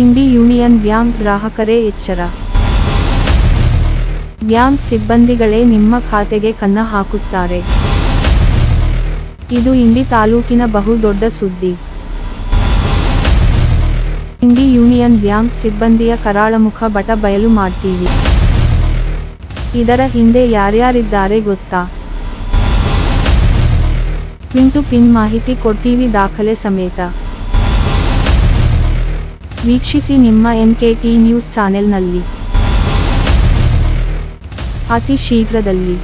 ಇಂಡಿ union bank ಗ್ರಾಹಕರೇ ಎಚ್ಚರ. Bank ಸಿಬ್ಬಂದಿಗಳೇ ನಿಮ್ಮ ಖಾತೆಗೆ ಕನ್ನ ಹಾಕುತ್ತಾರೆ. ಇದು ಇಂಡಿ ತಾಲೂಕಿನ ಬಹು ದೊಡ್ಡ ಸುದ್ದಿ. ಇಂಡಿ ಯೂನಿಯನ್ ಬ್ಯಾಂಕ್ ಸಿಬ್ಬಂದಿಯ ಕರಾಳಮುಖ ಬಟ ಬಯಲು ಮಾಡ್ತೀವಿ. ಇದರ ಹಿಂದೆ ಯಾರ್ಯಾರಿದ್ದಾರೆ ಗೊತ್ತಾ? ಪಿನ್ ಟು ಪಿನ್ ಮಾಹಿತಿ ಕೊಡ್ತೀವಿ ದಾಖಲೆ ಸಮೇತ. ವೀಕ್ಷಿಸಿ ನಿಮ್ಮ ಎಂ ಕೆ ಟಿ ನ್ಯೂಸ್ ಚಾನೆಲ್ನಲ್ಲಿ. ಅತಿ ಶೀಘ್ರದಲ್ಲಿ.